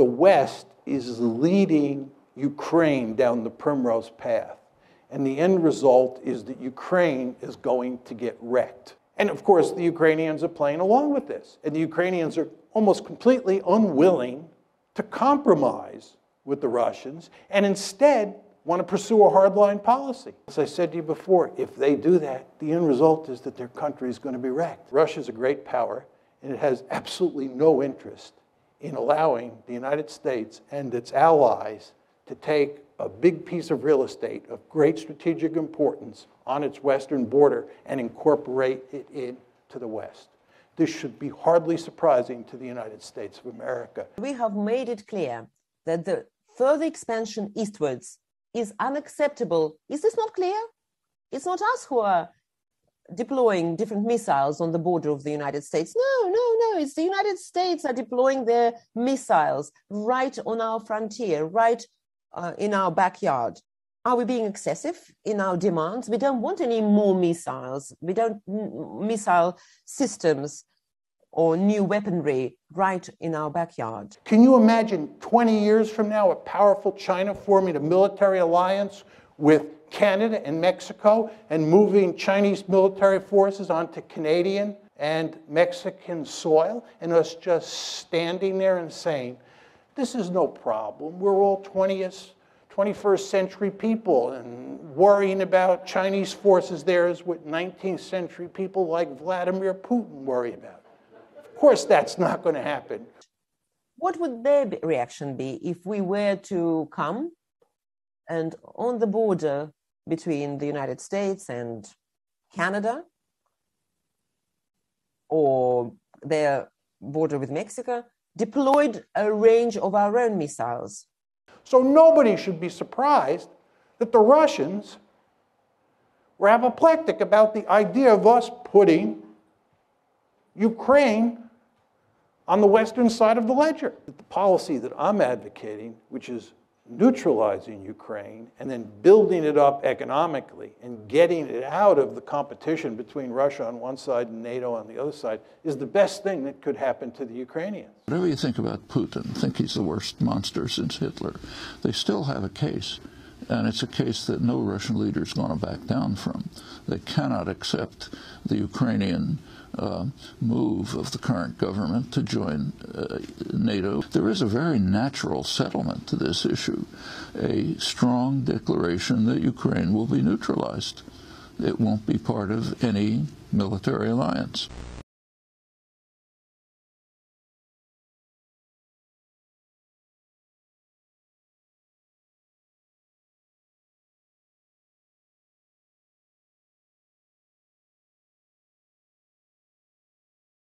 the West is leading Ukraine down the primrose path. And the end result is that Ukraine is going to get wrecked. And of course, the Ukrainians are playing along with this. And the Ukrainians are almost completely unwilling to compromise with the Russians and instead want to pursue a hardline policy. As I said to you before, if they do that, the end result is that their country is going to be wrecked. Russia is a great power, and it has absolutely no interest in allowing the United States and its allies to take a big piece of real estate of great strategic importance on its western border and incorporate it into the West. This should be hardly surprising to the United States of America. We have made it clear that the further expansion eastwards is unacceptable. Is this not clear? It's not us who are deploying different missiles on the border of the United States. No, no, no. It's the United States are deploying their missiles right on our frontier, right uh, in our backyard. Are we being excessive in our demands? We don't want any more missiles. We don't missile systems or new weaponry right in our backyard. Can you imagine 20 years from now a powerful China forming a military alliance with Canada and Mexico and moving Chinese military forces onto Canadian and Mexican soil and us just standing there and saying, this is no problem. We're all 20th, 21st century people and worrying about Chinese forces there is what 19th century people like Vladimir Putin worry about. Of course, that's not going to happen. What would their reaction be if we were to come and on the border between the United States and Canada or their border with Mexico deployed a range of our own missiles. So nobody should be surprised that the Russians were apoplectic about the idea of us putting Ukraine on the western side of the ledger. The policy that I'm advocating, which is neutralizing Ukraine and then building it up economically and getting it out of the competition between Russia on one side and NATO on the other side is the best thing that could happen to the Ukrainians. Whatever you think about Putin, think he's the worst monster since Hitler, they still have a case. And it's a case that no Russian leader is going to back down from. They cannot accept the Ukrainian uh, move of the current government to join uh, NATO. There is a very natural settlement to this issue, a strong declaration that Ukraine will be neutralized. It won't be part of any military alliance.